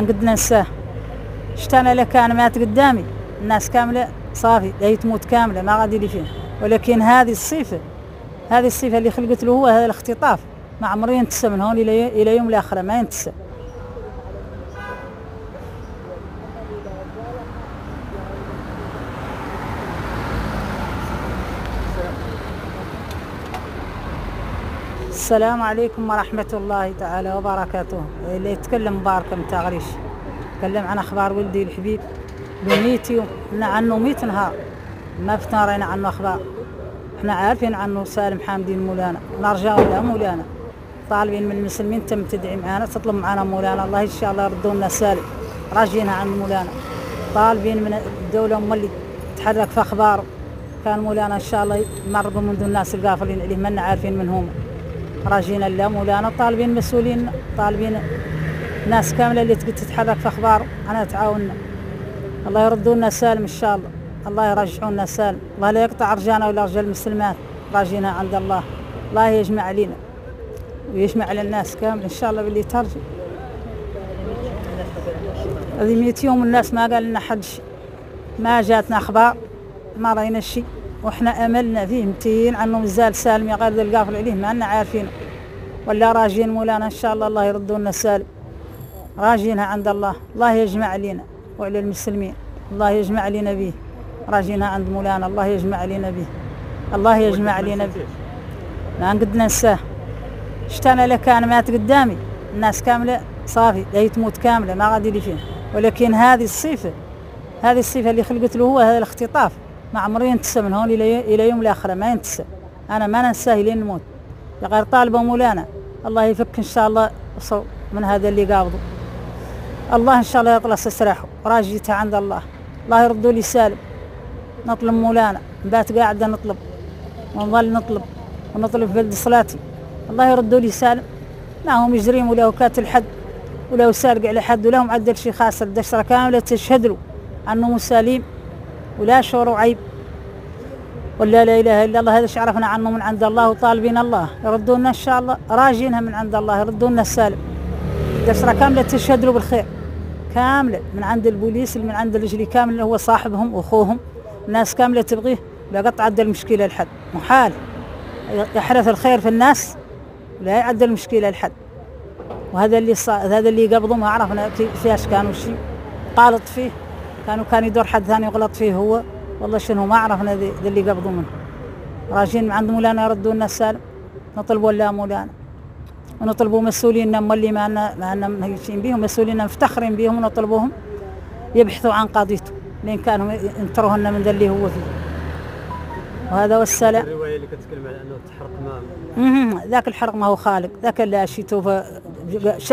ما قد ننساه. شت أنا لك أنا مات قدامي. الناس كاملة صافي هي تموت كاملة ما غادي لي فيه. ولكن هذه الصفة هذه الصفة اللي خلقت له هو هذا الاختطاف. ما عمري ينتسى من هون إلى إلى يوم الآخرة ما ينتسى السلام عليكم ورحمة الله تعالى وبركاته. اللي يتكلم مبارك متاغريش تكلم عن أخبار ولدي الحبيب. إحنا عنه ميت نهار ما فتنا عنه أخبار. إحنا عارفين عنه سالم حامدين مولانا. نرجع ولا مولانا. طالبين من المسلمين تم تدعي معنا تطلب معنا مولانا. الله إن شاء الله يردوا لنا سالم. راجينا عن مولانا. طالبين من الدولة اللي تحرك في أخباره كان مولانا إن شاء الله يمرقوا منذ الناس القافلين اللي منا عارفين من هم. راجين الله مولانا طالبين مسؤولين طالبين ناس كاملة اللي تتحرك في أخبار. أنا تعاوننا الله يردوا لنا سالم إن شاء الله. الله يرجعوا لنا سالم. الله لا يقطع رجانا ولا رجال المسلمات. راجينا عند الله. الله يجمع علينا. ويجمع على الناس كامل إن شاء الله باللي ترجع. هذه 100 يوم الناس ما قال لنا حد ما جاتنا أخبار. ما رأينا شيء. وإحنا أملنا فيه متين عنه مازال سالم يا غير القافل عليه ما لنا عارفين ولا راجين مولانا إن شاء الله الله يردوا لنا سالم راجينها عند الله الله يجمع علينا وعلى المسلمين الله يجمع علينا به. راجينها عند مولانا الله يجمع علينا به. الله يجمع علينا به. ما قد ننساه. شت أنا لك أنا مات قدامي الناس كاملة صافي هي تموت كاملة ما غادي لي فيه ولكن هذه الصفة هذه الصفة اللي خلقت له هو هذا الاختطاف. ما عمري ينتسى من هون إلى يوم الآخرة ما ينتسى أنا ما ننساه لين نموت. يا غير طالبه مولانا. الله يفك إن شاء الله من هذا اللي قابضه. الله إن شاء الله يطلع سراحه راجيته عند الله. الله يردوا لي سالم. نطلب مولانا. نبات قاعدة نطلب. ونظل نطلب. ونطلب بلد صلاتي الله يردوا لي سالم. ما هم مجرم ولا كاتل حد ولا سارق على حد ولا معدل شي خاسر دشره كامله تشهد له. أنه مسالم. ولا شعور وعيب. ولا لا إله إلا الله هذا إيش عرفنا عنه من عند الله وطالبين الله. يردونا إن شاء الله راجينها من عند الله يردونا السالم. دشره كاملة تشهد له بالخير. كاملة من عند البوليس من عند الرجلي كامل اللي هو صاحبهم وأخوهم. الناس كاملة تبغيه لا قطع عدى المشكلة لحد. محال. يحرث الخير في الناس ولا يعدى المشكلة لحد. وهذا اللي صا... هذا اللي قبضه ما عرفنا في إيش كانوا شيء غلط فيه. كانوا كان يدور حد ثاني يغلط فيه هو. والله شنو ما عرفنا ذي اللي قبضوا منه. راجين عند مولانا يردوا لنا السالم. نطلب ولا مولانا. ونطلبوا مسؤولين مولي ما لنا ما لنا مهيشين بهم مسؤولين مفتخرين بهم ونطلبوهم. يبحثوا عن قضيته لين كانوا ينطروهن من ذا اللي هو فيه. وهذا والسلام الرواية اللي كتكلم على أنه تحرق ما ذاك الحرق ما هو خالق. ذاك اللي شيتو ش...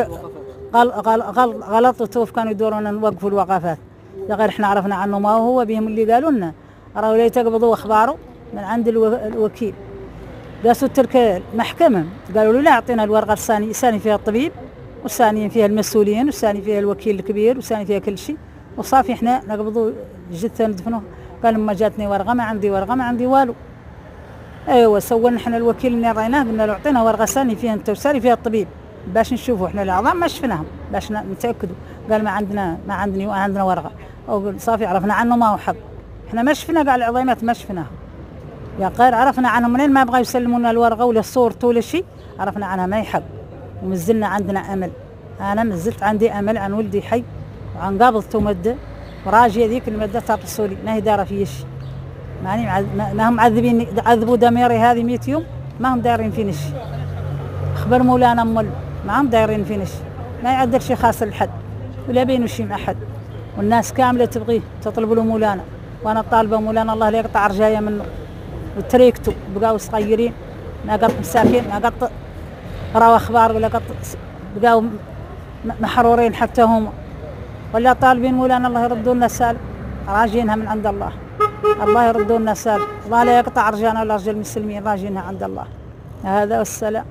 غل... غل... غل... غلطته كانوا يدورون نوقفوا الوقفات. غير إحنا عرفنا عنه ما هو بهم اللي قالوا لنا. راهو لا تقبضوا أخباره من عند ألو... الوكيل. قاسوا تلك المحكمة. قالوا له لا أعطينا الورقة الثانية الثاني فيها الطبيب والثاني فيها المسؤولين والثاني فيها الوكيل الكبير والثاني فيها كل شيء. وصافي إحنا نقبضوا الجثة ندفنوه قال لما جاتني ورقة ما عندي ورقة ما عندي والو. أيوه سوينا إحنا الوكيل اللي رأيناه قلنا له أعطينا ورقة ثانية فيها أنت وثاني فيها الطبيب. باش نشوفوا إحنا الأعضاء ما شفناهم باش نتأكدوا. قال ما عندنا ما عندنا عندنا ورقة. أو صافي عرفنا عنه ما هو حق إحنا ما شفنا قال العظيمات ما شفناها يا غير عرفنا عنهم منين؟ ما بغوا يسلمونا الورقة ولا صورته ولا شيء عرفنا عنها ما يحق ومزلنا عندنا أمل. أنا مازلت عندي أمل عن ولدي حي وعن قابضته مده وراجيه ذيك المدة تتصل لي ما هي دارة في شيء. ماني. ما هم معذبين عذبوا دميري هذه 100 يوم ما هم دايرين فيني شيء. أخبر مولانا مول ما هم دايرين فيني شيء. ما يعدل شيء خاص لحد ولا بينه شيء مع حد والناس كاملة تبغيه تطلب له مولانا. وأنا طالبة مولانا الله لا يقطع رجايا منه وتريكتو بقاو صغيرين ما قط مساكين ما قط راوا أخبار ولا قط بقاو محرورين حتى هم. ولا طالبين مولانا الله يردوا لنا السالم راجينها من عند الله. الله يردوا لنا السالم الله لا يقطع رجانا ولا رجال المسلمين راجينها عند الله. هذا والسلام.